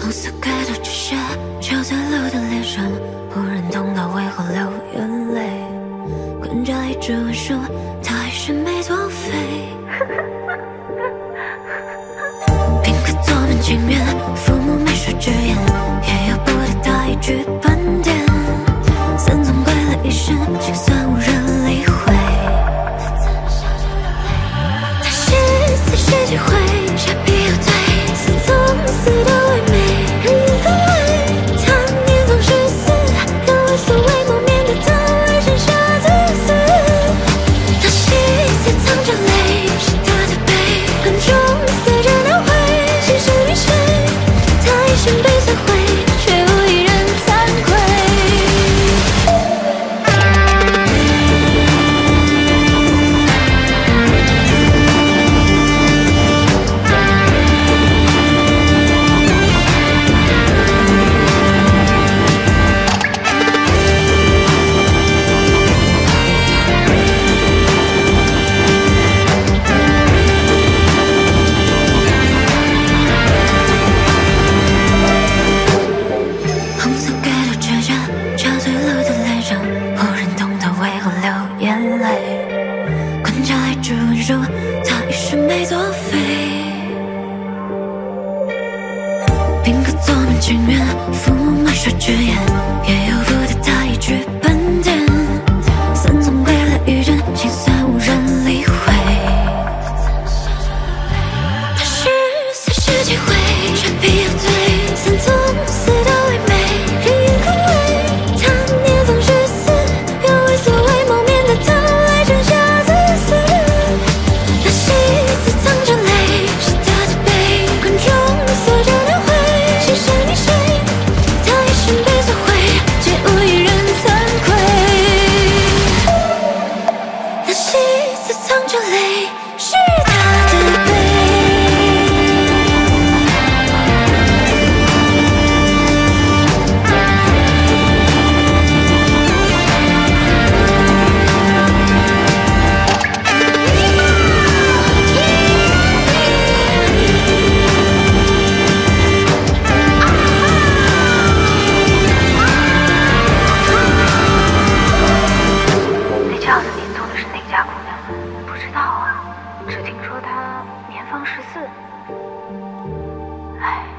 红色盖头之下，潮在路的脸上，忽然痛到为何流眼泪？管家一直问说，他还是没作废。宾客坐门前面，父母没得一直问说，他一生没作废。宾客坐门请面，父母没说直言，也有只听说他年方十四。唉。